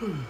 Hmm.